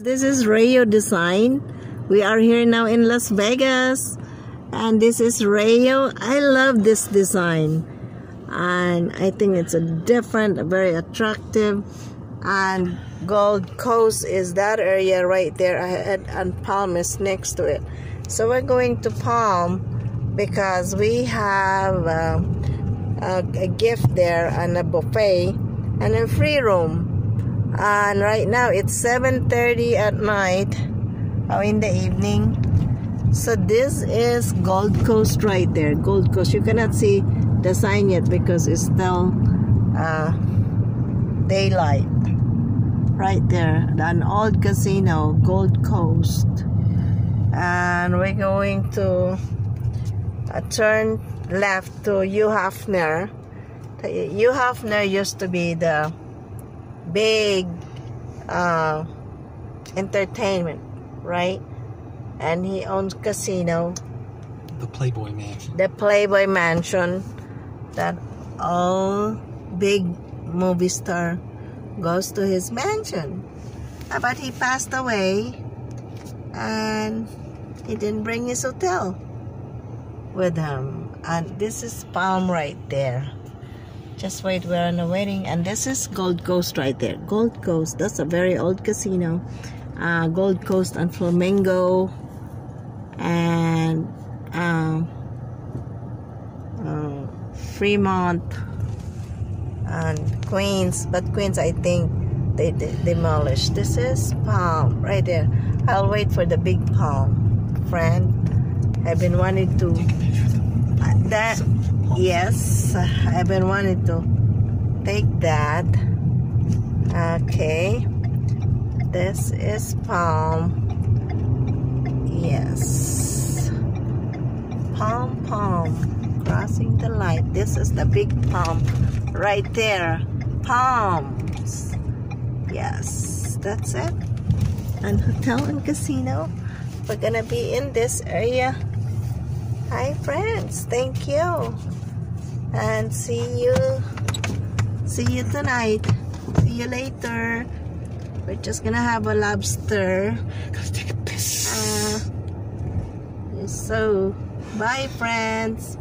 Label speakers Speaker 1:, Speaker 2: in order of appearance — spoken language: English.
Speaker 1: This is Rio Design. We are here now in Las Vegas. And this is Rio. I love this design. And I think it's a different, very attractive. And Gold Coast is that area right there ahead and Palm is next to it. So we're going to Palm because we have uh, a, a gift there and a buffet and a free room and right now it's 7:30 at night. Or in the evening? So this is Gold Coast right there. Gold Coast. You cannot see the sign yet because it's still uh, daylight. Right there. An old casino Gold Coast. And we're going to uh, turn left to Hugh Hefner Hugh Hefner used to be the big uh, entertainment, right? And he owns casino.
Speaker 2: The Playboy Mansion.
Speaker 1: The Playboy Mansion that all big movie star goes to his mansion. Uh, but he passed away and he didn't bring his hotel with him. And this is Palm right there. Just wait, we're on a wedding. And this is Gold Coast right there. Gold Coast. That's a very old casino. Uh, Gold Coast and Flamingo. And um, uh, Fremont. And Queens. But Queens, I think, they, they demolished. This is Palm right there. I'll wait for the big palm, friend. I've been wanting to. Uh, that yes I've been wanting to take that. Okay. This is palm. Yes. Palm palm. Crossing the light this is the big palm right there. Palms. Yes that's it. And hotel and casino. We're gonna be in this area. Hi friends. Thank you and see you see you tonight. See you later. We're just gonna have a lobster.
Speaker 2: Gotta take a piss.
Speaker 1: uh, so bye friends